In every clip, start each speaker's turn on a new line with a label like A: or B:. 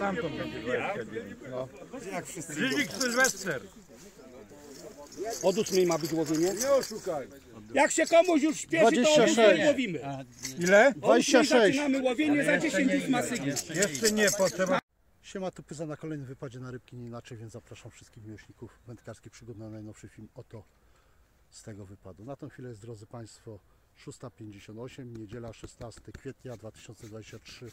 A: stamtąd będzie 29. No.
B: Jak wszyscy
A: Żywik Sylwester.
C: Od ósmej ma być łowienie?
B: Nie oszukaj.
C: Jak się komuś już śpieszy, to
D: 26.
C: od ósmej łowimy.
A: Ile?
C: O ósmej
D: 26.
C: zaczynamy łowienie, za 10 ósma sygnał.
A: Jeszcze nie, potrzeba
D: Siema, tu Pyza na kolejnym wypadzie na rybki, nie inaczej, więc zapraszam wszystkich miłośników wędkarskich przygód na najnowszy film oto z tego wypadu. Na tą chwilę jest, drodzy Państwo, 6.58, niedziela 16 kwietnia 2023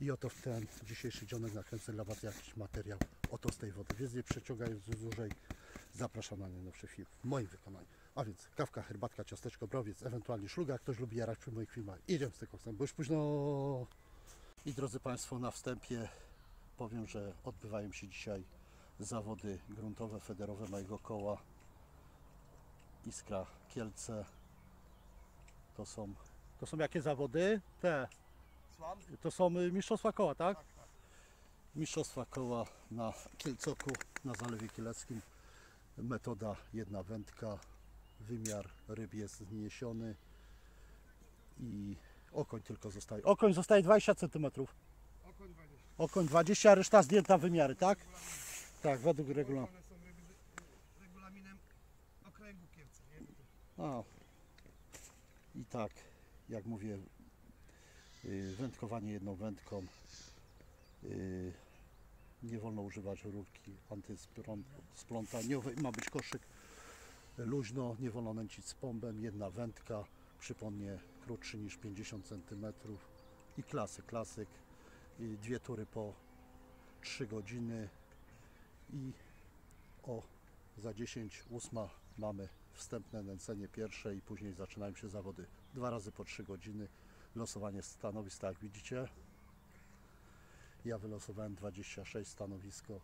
D: i oto w ten dzisiejszy dzionek nakręcę dla Was jakiś materiał oto z tej wody. Więc nie przeciągając dłużej, zapraszam na najnowszy film w moim wykonaniu. A więc kawka, herbatka, ciasteczko, browiec, ewentualnie szluga, ktoś lubi jarać przy moich filmach. Idziemy z tego bo już późno. I drodzy Państwo, na wstępie powiem, że odbywają się dzisiaj zawody gruntowe, federowe mojego koła Iskra Kielce. To są, to są jakie zawody? Te. To są y, mistrzostwa koła, tak? Mistrzostwa koła na Kielcoku, na Zalewie Kieleckim. Metoda jedna wędka, wymiar ryb jest zniesiony i okoń tylko zostaje. Okoń zostaje 20 cm. Okoń 20, a reszta zdjęta wymiary, tak? Tak, według regulaminu.
B: Z regulaminem okręgu Kielce, nie?
D: A. I tak, jak mówię, y, wędkowanie jedną wędką. y, Nie wolno używać rurki antysplątaniowej. Ma być koszyk luźno, nie wolno nęcić z pombem. Jedna wędka, przypon nie krótszy niż 50 cm. I klasyk, klasyk. I dwie tury po 3 godziny. I o za 10 ósma mamy wstępne nęcenie pierwsze i później zaczynają się zawody. Dwa razy po 3 godziny. Losowanie stanowisk, tak jak widzicie. Ja wylosowałem 26 stanowisko.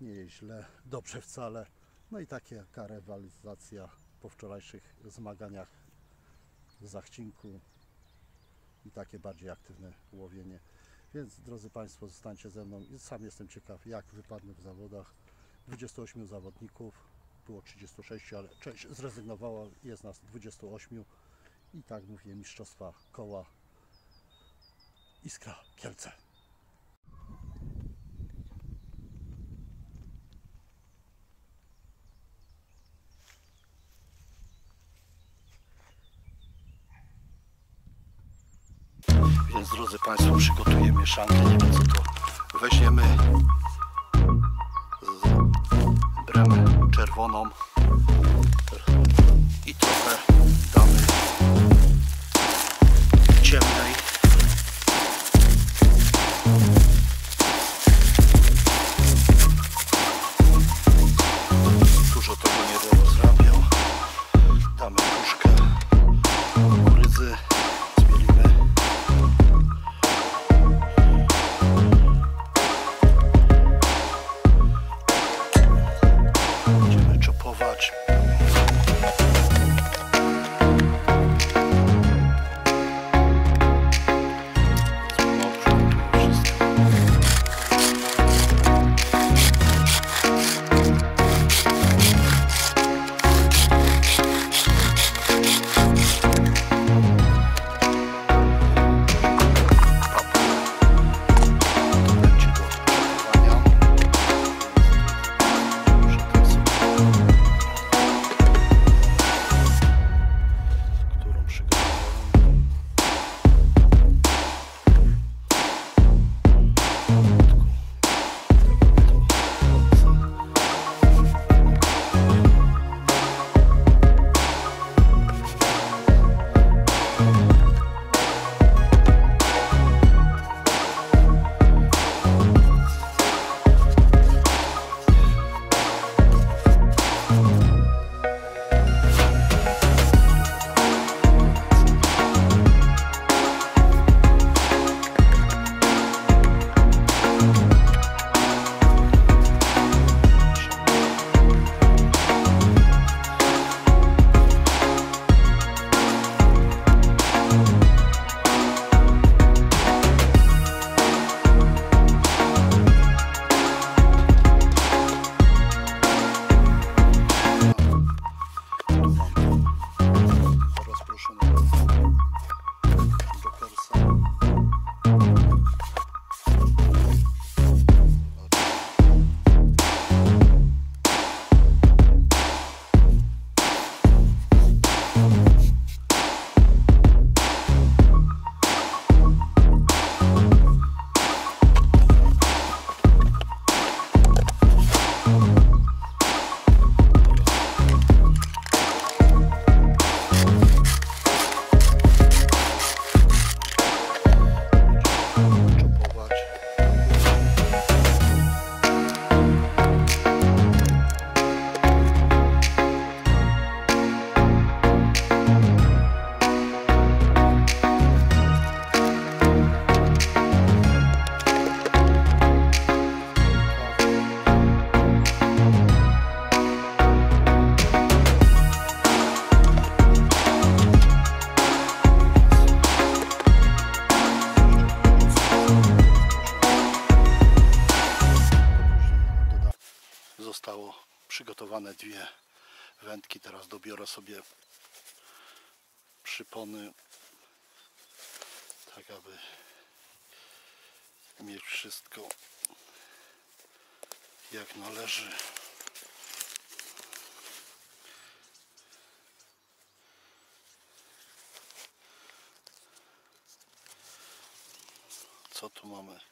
D: Nie jest źle, dobrze wcale. No i taka rywalizacja po wczorajszych zmaganiach w Zachcinku i takie bardziej aktywne łowienie. Więc drodzy Państwo, zostańcie ze mną i sam jestem ciekaw, jak wypadnę w zawodach. 28 zawodników, było 36, ale część zrezygnowała, jest nas 28 i tak mówię, mistrzostwa koła Iskra Kielce. Więc drodzy Państwo, przygotuję mieszankę, nie wiem co to weźmiemy. Z bramę czerwoną. I trochę damy dobiorę sobie przypony, tak aby mieć wszystko jak należy. Co tu mamy?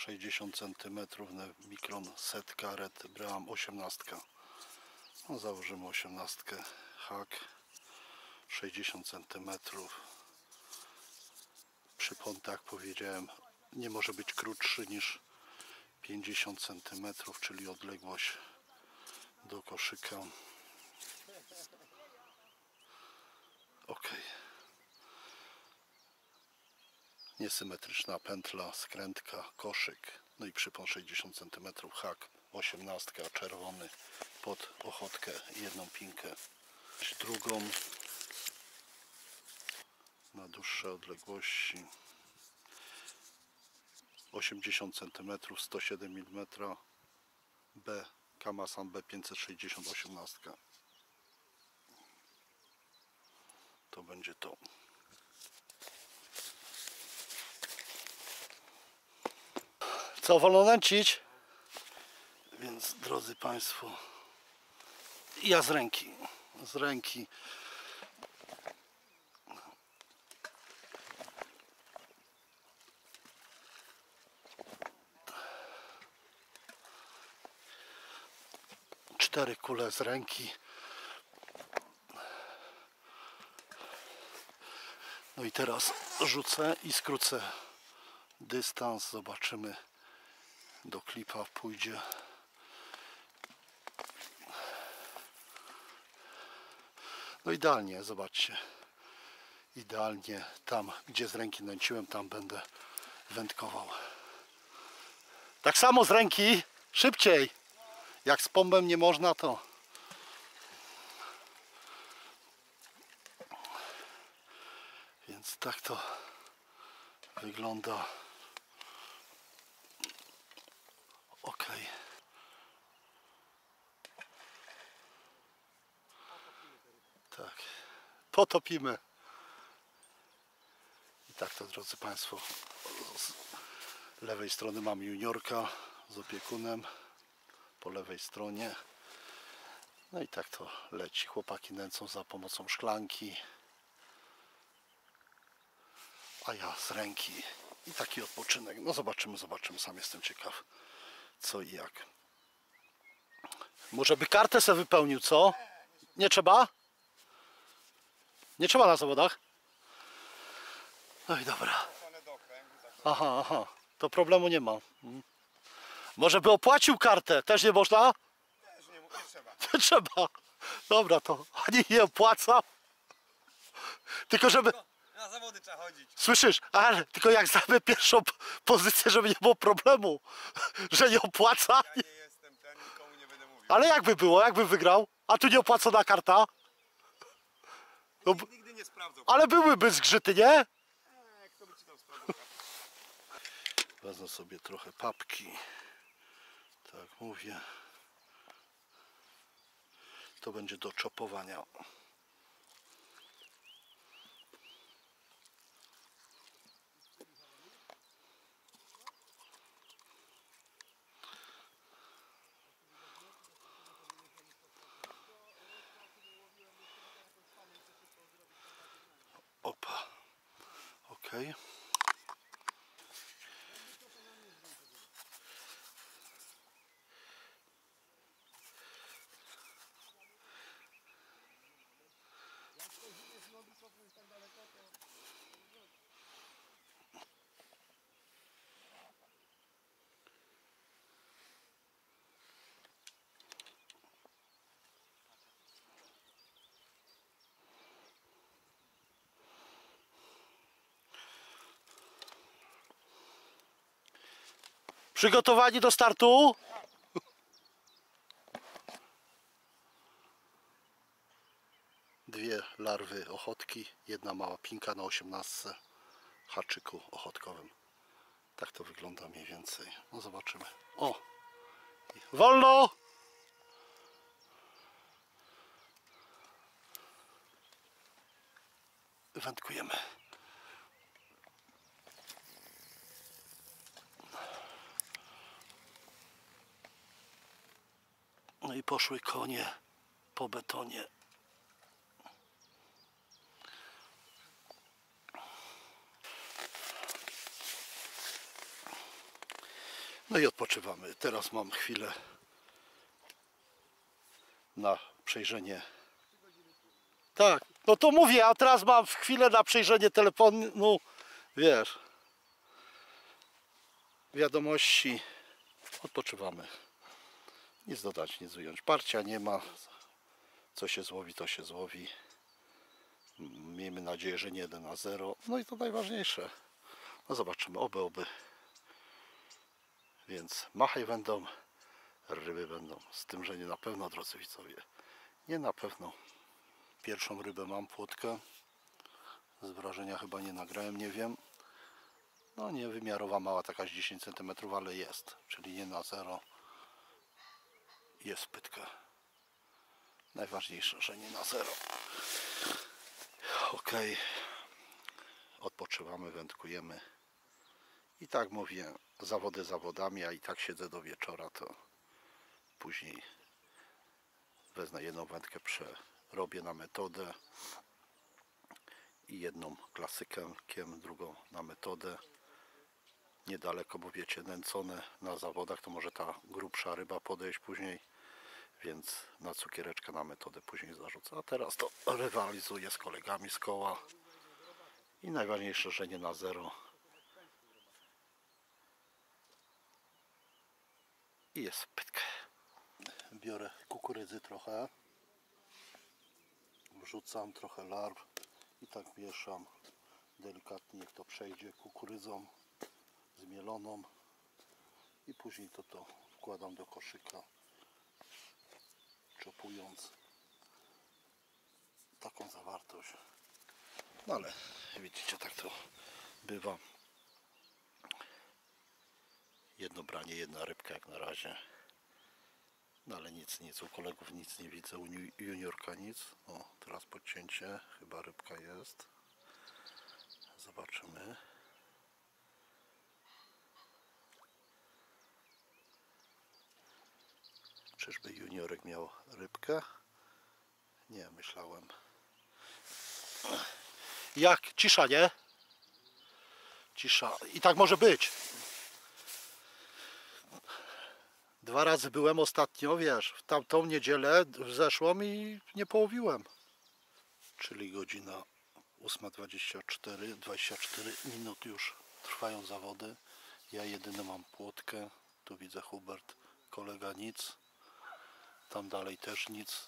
D: 60 cm na mikron setka red brałam 18 no założymy 18 hak 60 cm przypon tak powiedziałem nie może być krótszy niż 50 cm czyli odległość do koszyka. Ok niesymetryczna pętla, skrętka, koszyk, no i przypon 60 cm, hak 18, czerwony pod ochotkę, jedną pinkę, drugą na dłuższe odległości 80 cm, 107 mm, B, Kamasan B560 18. To będzie to. Co, wolno nęcić? Więc drodzy Państwo, ja z ręki, z ręki. Cztery kule z ręki. No i teraz rzucę i skrócę dystans. Zobaczymy. Do klipa pójdzie. No idealnie, zobaczcie. Idealnie tam, gdzie z ręki nęciłem, tam będę wędkował. Tak samo z ręki, szybciej. Jak z pompem nie można, to Więc tak to wygląda. Ok. Tak. Potopimy. I tak to drodzy Państwo. Z lewej strony mam juniorka z opiekunem. Po lewej stronie. No i tak to leci. Chłopaki nęcą za pomocą szklanki a ja z ręki i taki odpoczynek. No zobaczymy, zobaczymy. Sam jestem ciekaw co i jak. Może by kartę se wypełnił, co? Nie trzeba? Nie trzeba na zawodach? No i dobra. Aha, aha. To problemu nie ma. Mhm. Może by opłacił kartę? Też nie można?
B: Też nie, nie trzeba.
D: Nie trzeba. Dobra, to ani nie opłaca. Tylko żeby...
B: Na zawody trzeba chodzić.
D: Słyszysz? Ale tylko jak zajmę pierwszą pozycję, żeby nie było problemu, że nie opłaca.
B: Ja nie jestem ten, nikomu nie będę mówił.
D: Ale jakby było, jakby wygrał? A tu nie opłacona karta? No, b-
B: Nigdy nie sprawdzą.
D: ale byłyby zgrzyty, nie?
B: Eee, kto by ci tam sprawdzał?
D: Wezmę sobie trochę papki. Tak mówię. To będzie do czopowania. Opa. Okej. Przygotowani do startu? Dwie larwy ochotki, jedna mała pinka na 18 haczyku ochotkowym. Tak to wygląda mniej więcej. No zobaczymy. O! Wolno! Wędkujemy. Poszły konie po betonie. No i odpoczywamy. Teraz mam chwilę na przejrzenie. Tak, no to mówię, a teraz mam chwilę na przejrzenie telefonu. Wiesz. Wiadomości. Odpoczywamy. Nic dodać, nic ująć. Parcia nie ma. Co się złowi, to się złowi. Miejmy nadzieję, że nie 1 na 0. No i to najważniejsze. No zobaczymy, oby, oby. Więc machaj będą, ryby będą. Z tym, że nie na pewno, drodzy widzowie. Nie na pewno. Pierwszą rybę mam, płotkę. Z wrażenia chyba nie nagrałem, nie wiem. No nie wymiarowa, mała, taka z 10 cm, ale jest. Czyli nie na zero. Jest pytka. Najważniejsze, że nie na zero. Ok. Odpoczywamy, wędkujemy. I tak mówię, zawody zawodami, a i tak siedzę do wieczora, to później wezmę jedną wędkę, przerobię na metodę i jedną klasykę, kiem, drugą na metodę. Niedaleko, bo wiecie, nęcone na zawodach, to może ta grubsza ryba podejść później, więc na cukiereczkę na metodę później zarzucę. A teraz to rywalizuję z kolegami z koła i najważniejsze, że nie na zero. i jest pytka. Biorę kukurydzy trochę, wrzucam trochę larw i tak mieszam delikatnie, niech to przejdzie kukurydzą zmieloną i później to to wkładam do koszyka, czopując taką zawartość. No ale widzicie, tak to bywa. Jedno branie, jedna rybka jak na razie. No ale nic, nic. U kolegów nic nie widzę, u ju- juniorka nic. O, teraz podcięcie. Chyba rybka jest. Zobaczymy. Czyżby juniorek miał rybkę? Nie, myślałem. Jak? Cisza, nie? Cisza. I tak może być. Dwa razy byłem ostatnio, wiesz, w tamtą niedzielę zeszłą i nie połowiłem. Czyli godzina 8.24, 24 minut już trwają zawody. Ja jedyny mam płotkę, tu widzę Hubert, kolega nic. Tam dalej też nic,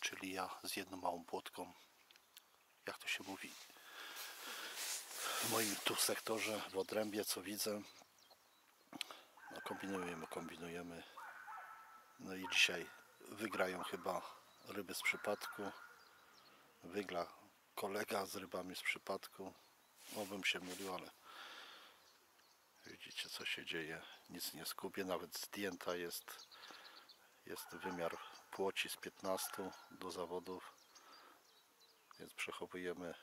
D: czyli ja z jedną małą płotką, jak to się mówi, w moim tu sektorze, w odrębie, co widzę, no kombinujemy, kombinujemy. No i dzisiaj wygrają chyba ryby z przypadku. Wygra kolega z rybami z przypadku. Obym się mylił, ale widzicie co się dzieje. Nic nie skupię, nawet zdjęta jest, jest wymiar płoci z 15 do zawodów. Więc przechowujemy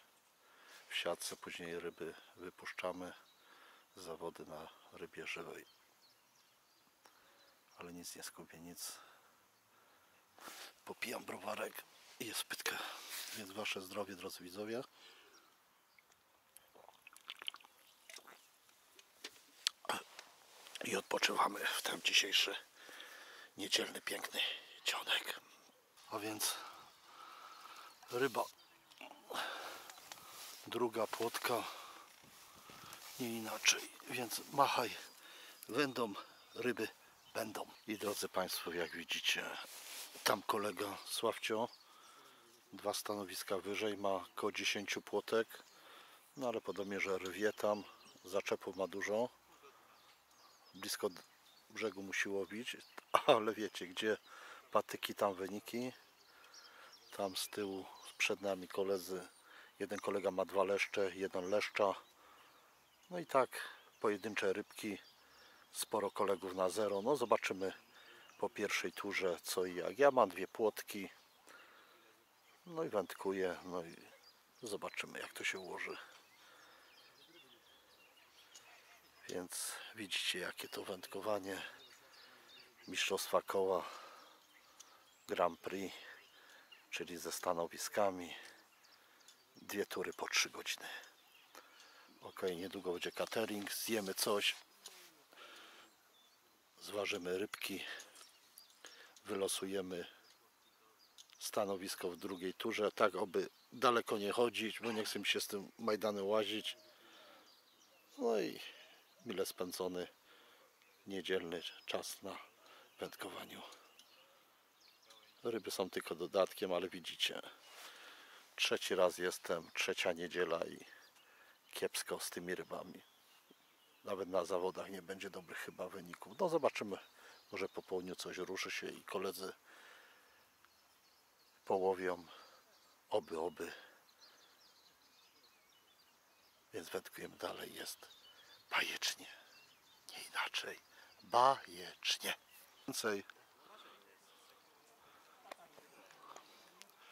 D: w siatce, później ryby wypuszczamy. Zawody na rybie żywej ale nic nie skupię, nic. Popijam browarek i jest pytka. Więc wasze zdrowie, drodzy widzowie. I odpoczywamy w ten dzisiejszy niedzielny, piękny dzionek. A więc ryba. Druga płotka. Nie inaczej. Więc machaj. Będą ryby będą. I drodzy Państwo, jak widzicie, tam kolega Sławcio, dwa stanowiska wyżej, ma koło 10 płotek, no ale podobnie, że rwie tam, zaczepów ma dużo, blisko brzegu musi łowić, ale wiecie, gdzie patyki, tam wyniki, tam z tyłu, przed nami koledzy, jeden kolega ma dwa leszcze, jeden leszcza, no i tak pojedyncze rybki, sporo kolegów na zero. No zobaczymy po pierwszej turze co i jak. Ja mam dwie płotki, no i wędkuję, no i zobaczymy jak to się ułoży. Więc widzicie jakie to wędkowanie. Mistrzostwa koła Grand Prix, czyli ze stanowiskami. Dwie tury po 3 godziny. Ok, niedługo będzie catering, zjemy coś. Zważymy rybki. Wylosujemy stanowisko w drugiej turze, tak aby daleko nie chodzić, bo nie chcę mi się z tym Majdanem łazić. No i mile spędzony niedzielny czas na wędkowaniu. Ryby są tylko dodatkiem, ale widzicie, trzeci raz jestem, trzecia niedziela i kiepsko z tymi rybami. Nawet na zawodach nie będzie dobrych chyba wyników. No zobaczymy, może po południu coś ruszy się i koledzy połowią, oby, oby. Więc wędkujemy dalej, jest bajecznie, nie inaczej, bajecznie. Więcej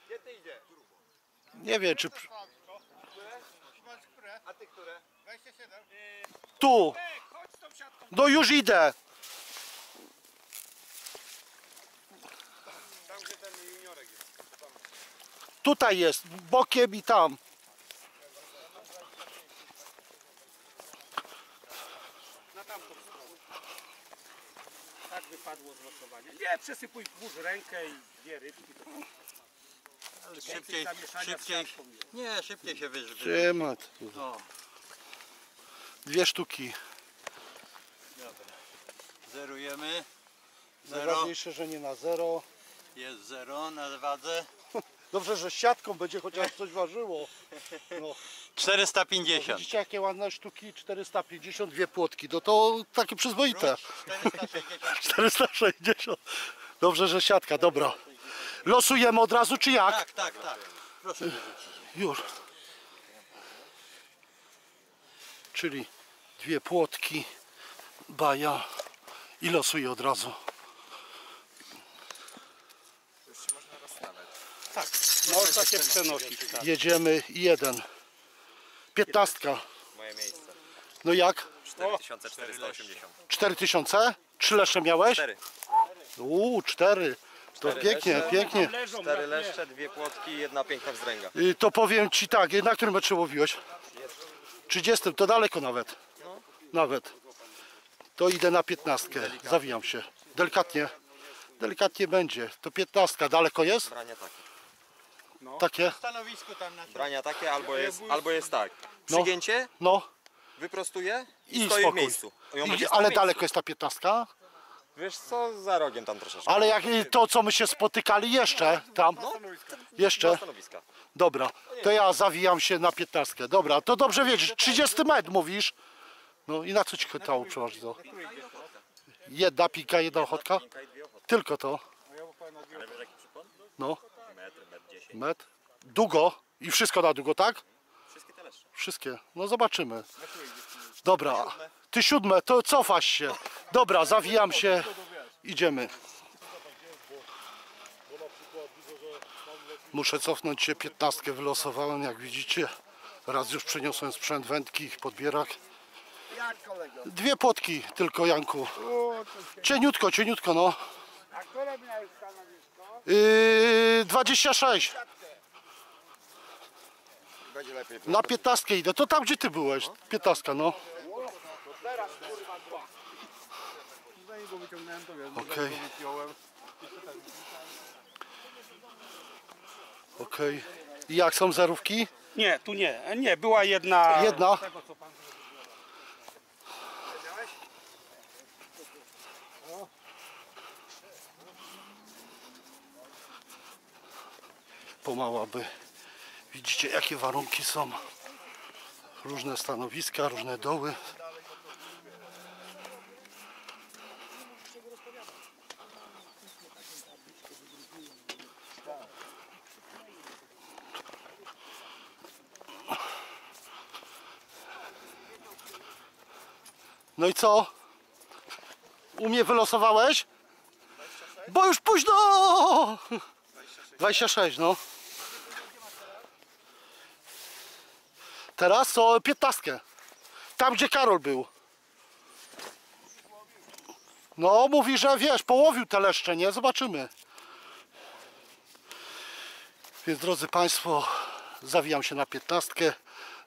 B: Gdzie ty idziesz?
D: Nie wiem, czy.
B: A ty które? 27.
D: Tu!
C: Chodź z tą siatką.
D: No już idę!
B: Tam gdzie ten juniorek jest.
D: Tutaj jest, bokiem i tam.
C: Na tamtą stronę. Tak wypadło z losowania. Nie, przesypuj w burz rękę i dwie rybki.
E: Szybciej,
C: zamieszania z
E: szybciej,
C: jest.
E: nie, szybciej się wyżywi.
D: Trzymat.
E: No,
D: Dwie sztuki.
E: zerujemy. Zero,
D: Najważniejsze, że nie na zero.
E: jest zero na wadze.
D: Dobrze, że siatką będzie chociaż coś ważyło. No,
E: 450.
D: widzicie jakie ładne sztuki? 450, dwie płotki. No to takie przyzwoite.
E: 460.
D: 460. Dobrze, że siatka, dobra. Losujemy od razu, czy jak?
E: Tak, tak, tak. Proszę.
D: Już. Czyli dwie płotki, baja i losuję od razu.
C: Można się przenosić. Tak.
D: Jedziemy jeden. Piętnastka.
F: Moje miejsce.
D: No jak?
F: 4480.
D: 4000? Trzy leszcze miałeś?
F: Cztery.
D: Uuu, cztery. To pięknie,
F: leszcze.
D: pięknie.
F: Cztery leszcze, dwie płotki i jedna piękna wzdręga.
D: Y, To powiem ci tak, na którym metrze łowiłeś? 30, to daleko nawet. Nawet. To idę na 15. Zawijam się. Delikatnie. Delikatnie będzie. To 15. Daleko jest?
F: Brania takie.
D: Takie?
E: W stanowisku tam na
F: Brania takie albo jest, albo jest tak.
D: No.
F: Przygięcie,
D: No.
F: wyprostuję i,
D: I spokój.
F: w miejscu.
D: I,
F: będzie
D: ale
F: stał w miejscu.
D: daleko jest ta 15?
F: Wiesz co, za rogiem tam troszeczkę.
D: Ale jak to, co my się spotykali jeszcze tam.
F: Do
D: Jeszcze?
F: stanowiska.
D: Dobra. To ja zawijam się na 15. Dobra, to dobrze wiedzieć. 30 metr mówisz. No i na co ci chytało przeważnie to? Jedna pika, jedna ochotka? Tylko to. No.
F: Metr, metr 10.
D: Metr. Długo. I wszystko na długo, tak?
F: Wszystkie te leszcze.
D: Wszystkie. No zobaczymy. Dobra. Ty siódme, to cofasz się. Dobra, zawijam się. Idziemy. Muszę cofnąć się. Piętnastkę wylosowałem, jak widzicie. Raz już przeniosłem sprzęt wędki, podbierak. Dwie płotki tylko, Janku. Cieniutko, cieniutko, no.
C: A które miałeś stanowisko?
D: Yy, 26.
B: Będzie lepiej.
D: Na 15 idę. To tam, gdzie ty byłeś. 15, no.
C: Teraz kurwa dwa.
B: go wyciągnąłem, to wiesz,
D: Okej. Okej. I jak są zerówki?
C: Nie, tu nie. Nie, była jedna.
D: Jedna. Pomała, aby widzicie jakie warunki są. Różne stanowiska, różne doły. No i co? U mnie wylosowałeś? Bo już późno! 26, no. Teraz to 15. Tam gdzie Karol był. No, mówi, że wiesz, połowił te leszcze, nie? Zobaczymy. Więc drodzy Państwo, zawijam się na 15,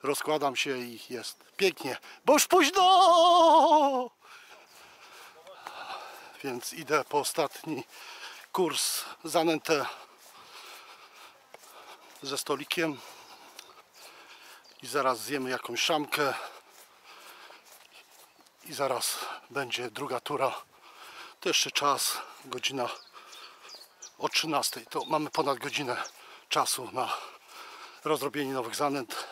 D: rozkładam się i jest pięknie, bo już późno! Więc idę po ostatni kurs zanętę ze stolikiem i zaraz zjemy jakąś szamkę i zaraz będzie druga tura. To jeszcze czas, godzina o 13. To mamy ponad godzinę czasu na rozrobienie nowych zanęt,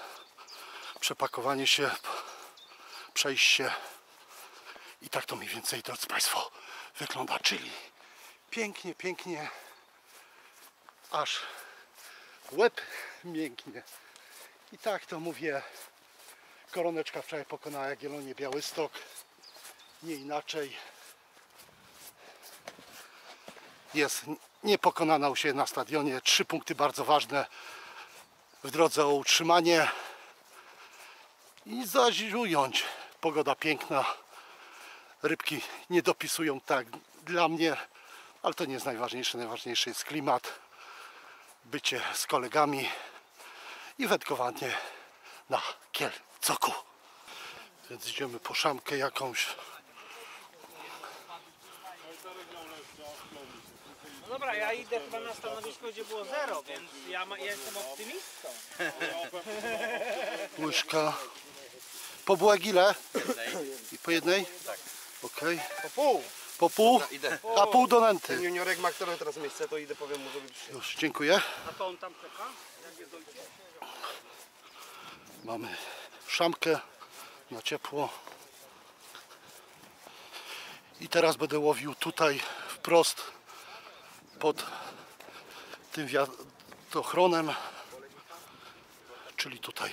D: przepakowanie się, przejście i tak to mniej więcej, drodzy Państwo, wygląda, czyli pięknie, pięknie, aż łeb mięknie. I tak to mówię, koroneczka wczoraj pokonała Jagiellonię Białystok, nie inaczej. Jest niepokonana u siebie na stadionie, trzy punkty bardzo ważne w drodze o utrzymanie i zaś ująć. Pogoda piękna, rybki nie dopisują tak dla mnie, ale to nie jest najważniejsze. Najważniejszy jest klimat, bycie z kolegami i wędkowanie na Kielcoku. Więc idziemy po szamkę jakąś.
C: No dobra, ja idę chyba na stanowisko, gdzie było zero, więc ja, ma, ja jestem optymistą.
D: Łyżka. Po bułek ile? I po jednej? Tak. Okej.
B: Po pół.
D: Po pół?
E: Idę.
D: A pół do nęty.
B: Juniorek ma które teraz miejsce, to idę powiem mu, żeby przyszedł.
D: Już, dziękuję.
C: A to on tam czeka? Jak jest ojciec?
D: Mamy szamkę na ciepło. I teraz będę łowił tutaj wprost pod tym wiadochronem, czyli tutaj.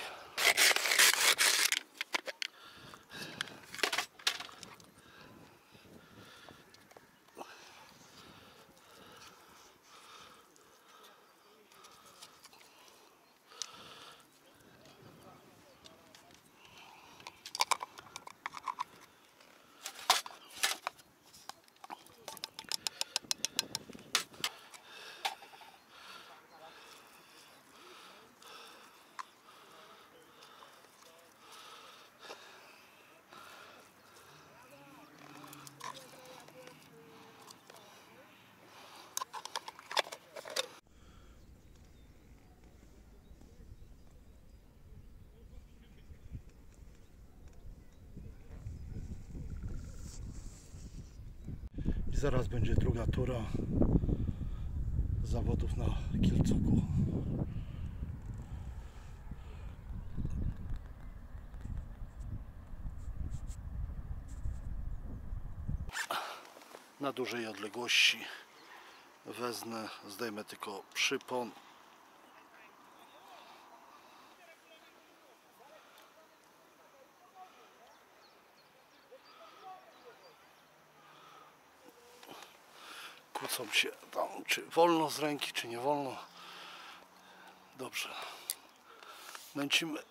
D: I zaraz będzie druga tura zawodów na Kielcuku. Na dużej odległości wezmę, zdejmę tylko przypon. Kłócą się tam, czy wolno z ręki, czy nie wolno. Dobrze. Męcimy.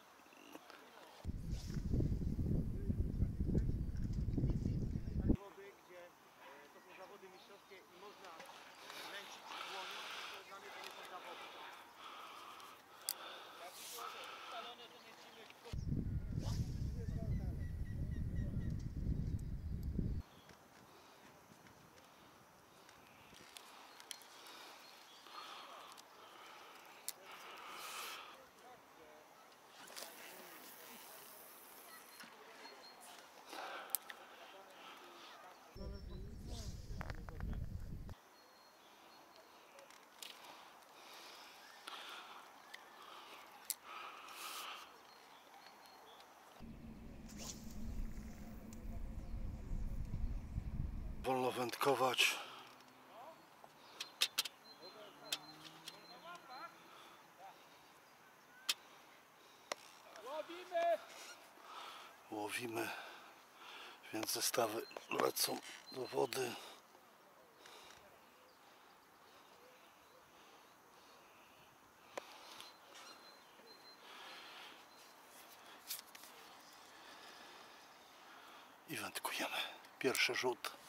D: Wolno wędkować. Łowimy Więc zestawy lecą do wody. I wędkujemy. Pierwszy rzut.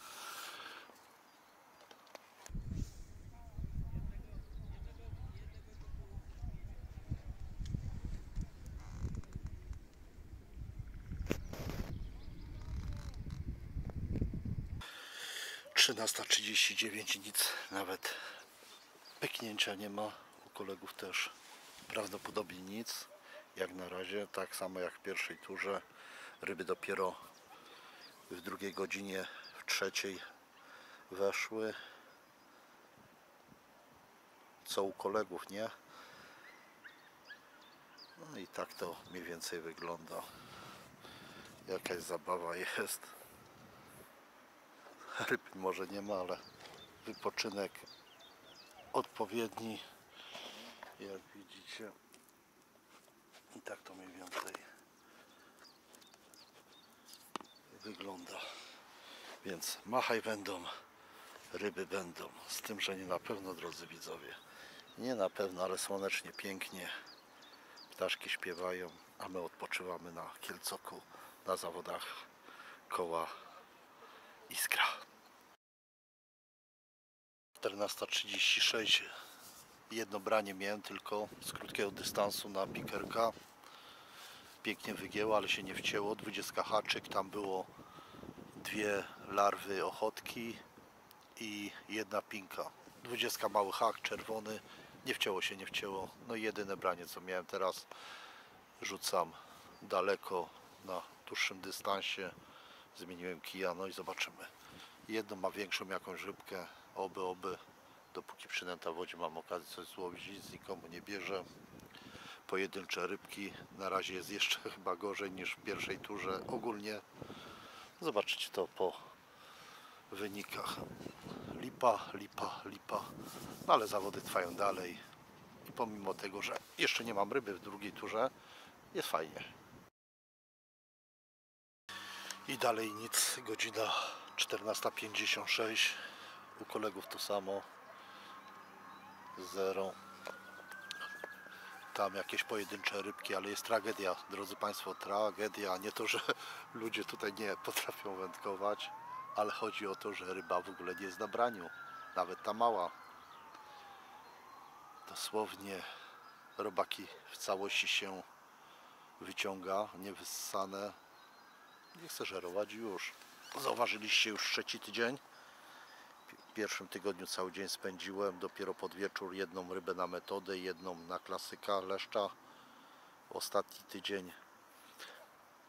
D: Trzynasta trzydzieści dziewięć nic nawet pyknięcia nie ma. U kolegów też prawdopodobnie nic. Jak na razie, tak samo jak w pierwszej turze. Ryby dopiero w drugiej godzinie, w trzeciej weszły. Co u kolegów, nie? No i tak to mniej więcej wygląda. Jakaś zabawa jest. Ryb może nie ma, ale wypoczynek odpowiedni. Jak widzicie. I tak to mniej więcej wygląda. Więc machaj będą, ryby będą. Z tym, że nie na pewno, drodzy widzowie. Nie na pewno, ale słonecznie, pięknie. Ptaszki śpiewają, a my odpoczywamy na Kielcoku, na zawodach koła Iskra. 14.36 Jedno branie miałem tylko z krótkiego dystansu na pikerka. Pięknie wygięło, ale się nie wcięło. 20 haczyk, tam było dwie larwy ochotki i jedna pinka. 20 mały hak, czerwony. Nie wcięło się, nie wcięło. No jedyne branie co miałem teraz rzucam daleko na dłuższym dystansie. Zmieniłem kija, no i zobaczymy. Jedno ma większą jakąś rybkę, oby, oby. Dopóki przynęta w wodzie mam okazję coś złowić, nikomu nie bierze. Pojedyncze rybki, na razie jest jeszcze chyba gorzej niż w pierwszej turze ogólnie. Zobaczycie to po wynikach. Lipa, lipa, lipa. No ale zawody trwają dalej. I pomimo tego, że jeszcze nie mam ryby w drugiej turze, jest fajnie. I dalej nic, godzina 14.56. U kolegów to samo. Zero. Tam jakieś pojedyncze rybki, ale jest tragedia, drodzy Państwo, tragedia. Nie to, że ludzie tutaj nie potrafią wędkować, ale chodzi o to, że ryba w ogóle nie jest na braniu. Nawet ta mała. Dosłownie robaki w całości się wyciąga, niewyssane. Nie chcę żerować już. Zauważyliście już trzeci tydzień. W pierwszym tygodniu cały dzień spędziłem. Dopiero pod wieczór jedną rybę na metodę, jedną na klasyka leszcza. Ostatni tydzień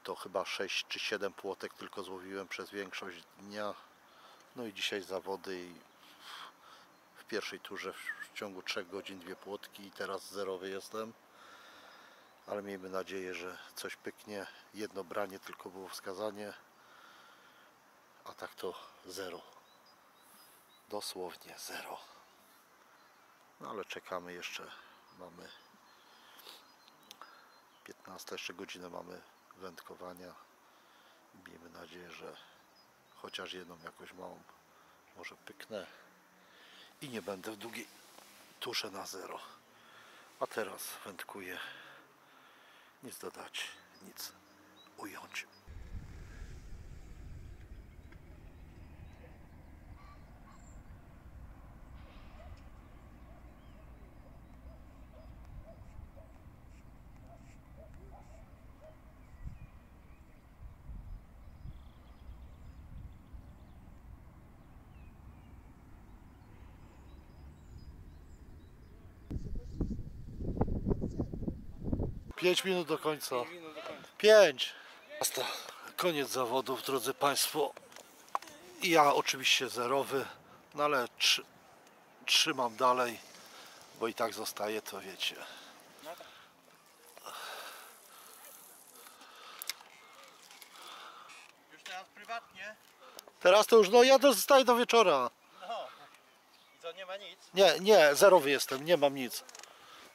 D: to chyba 6 czy 7 płotek tylko złowiłem przez większość dnia. No i dzisiaj zawody w pierwszej turze w ciągu 3 godzin dwie płotki i teraz zerowy jestem. Ale miejmy nadzieję, że coś pyknie. Jedno branie tylko było wskazanie, a tak to zero. Dosłownie zero. No ale czekamy jeszcze. Mamy 15 jeszcze godzinę mamy wędkowania. Miejmy nadzieję, że chociaż jedną jakąś małą może pyknę i nie będę w długiej tusze na zero. A teraz wędkuję. Nic dodać, nic ująć. Pięć minut do końca. Pięć. Basta. Koniec zawodów, drodzy Państwo. Ja oczywiście zerowy, no ale trzy, trzymam dalej, bo i tak zostaje, to wiecie.
E: Już teraz prywatnie.
D: Teraz to już, no ja to zostaję do wieczora.
E: No. I co, nie ma nic?
D: Nie, nie, zerowy jestem, nie mam nic.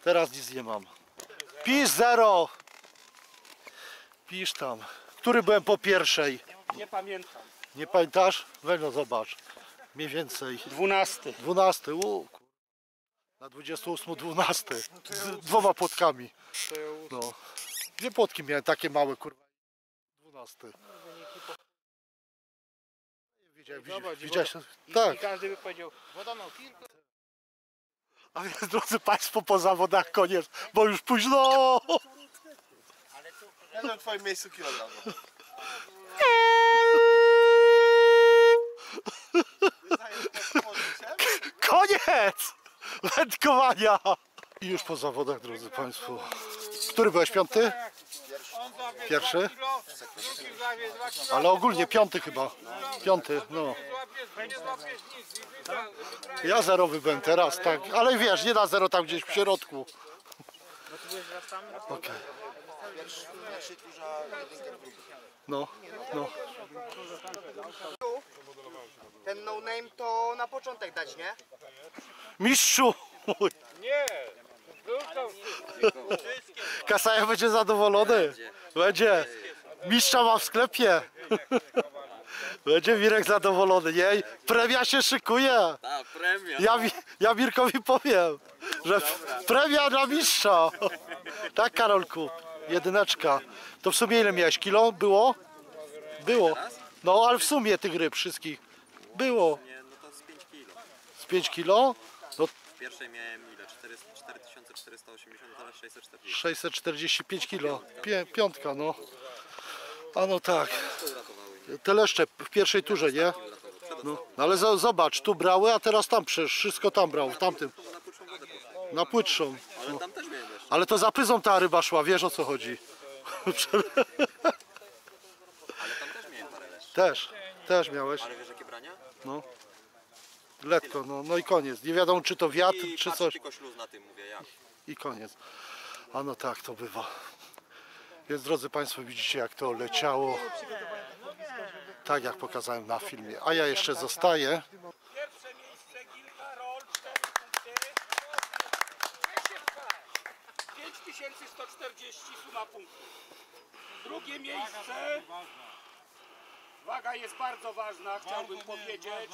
D: Teraz nic nie mam. Pisz zero! Pisz tam. Który byłem po pierwszej?
E: Nie
C: pamiętam.
D: Nie pamiętasz? Weź no zobacz. Mniej więcej.
C: 12.
D: 12. U, kur- na 28 12. Z dwoma płotkami. No. Dwie płotki miałem takie małe kurwa. 12. Widziałeś, widziałeś, tak.
C: każdy by powiedział,
D: A więc drodzy Państwo po zawodach koniec, bo już późno.
E: Ja na twoim miejscu kilogram.
D: Koniec! Wędkowania! I już po zawodach, drodzy Państwo. Który byłeś piąty? Pierwszy? Ale ogólnie piąty chyba. Piąty, no. Ja zerowy byłem teraz, tak. Ale wiesz, nie na zero tam gdzieś w środku. Okej. No, no.
B: Ten no name to na początek dać, nie?
D: Mistrzu!
C: nie,
D: Kasaja będzie zadowolony. Będzie. Mistrza ma w sklepie. Będzie Mirek zadowolony, nie? Premia się szykuje.
F: Premia.
D: Ja, ja Mirkowi powiem, że premia dla mistrza. Tak, Karolku. Jedyneczka. To w sumie ile miałeś? Kilo? Było? Było. No, ale w sumie tych ryb wszystkich. Było.
F: Nie, no to z 5 kilo.
D: Z 5 kilo? No,
F: W pierwszej miałem ile? 400 4480, teraz 640.
D: 645 kilo. Pię, piątka, no. A no tak.
F: Uratowały mnie.
D: Te leszcze w pierwszej turze, nie? No, no ale zobacz, tu brały, a teraz tam przecież wszystko tam brał, w tamtym.
F: Na płytszą
D: płytszą.
F: Ale
D: to za pyzą ta ryba szła, wiesz o co chodzi.
F: Też,
D: też miałeś.
F: Ale wiesz jakie brania?
D: No. Letko, no, no i koniec. Nie wiadomo czy to wiatr,
F: I
D: czy
F: patrz,
D: coś.
F: tylko śluz na tym mówię jak.
D: I koniec. A no tak to bywa. Więc drodzy Państwo, widzicie jak to leciało. Tak jak pokazałem na filmie. A ja jeszcze zostaję.
C: Pierwsze miejsce Waga jest bardzo ważna, chciałbym powiedzieć.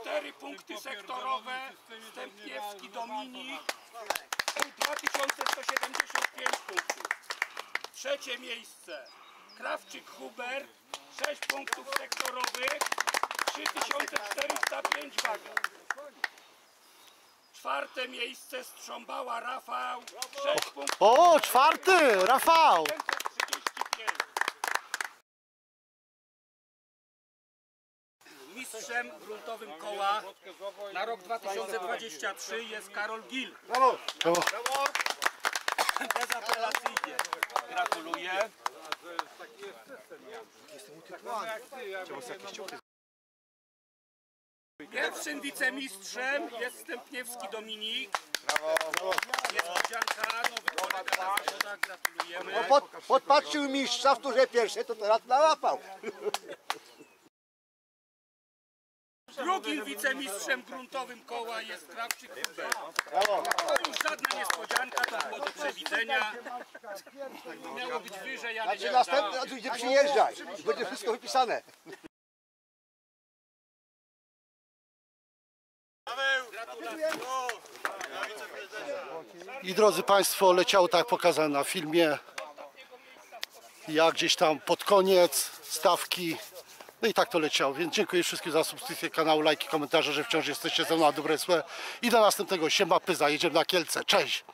C: Cztery punkty sektorowe. Stępniewski Dominik. 2175 punktów. Trzecie miejsce. Krawczyk Hubert. 6 punktów sektorowych. 3405 waga. Czwarte miejsce strząbała Rafał. 6 punktów
D: O, czwarty! Rafał!
C: Mistrzem gruntowym koła na rok 2023 jest Karol Gil.
D: Brawo.
C: Bezapelacyjnie. Gratuluję. Pierwszym wicemistrzem jest Stępniewski Dominik. Jest Bodzianka, nowy kolega na zawodach. Gratulujemy.
B: Pod, podpatrzył mistrza w turze pierwszej, to teraz nałapał.
C: Drugim wicemistrzem gruntowym koła jest Krawczyk Hubert. To już żadna niespodzianka, to było do przewidzenia. Miało być wyżej, ale
B: Znaczy
C: nie
B: następny, a tu gdzie przyjeżdżaj. Będzie wszystko wypisane.
D: I drodzy Państwo, leciało tak jak pokazałem na filmie. Ja gdzieś tam pod koniec stawki. No i tak to leciało, więc dziękuję wszystkim za subskrypcję kanału, lajki, komentarze, że wciąż jesteście ze mną na dobre złe. I do następnego siema pyza, jedziemy na Kielce. Cześć!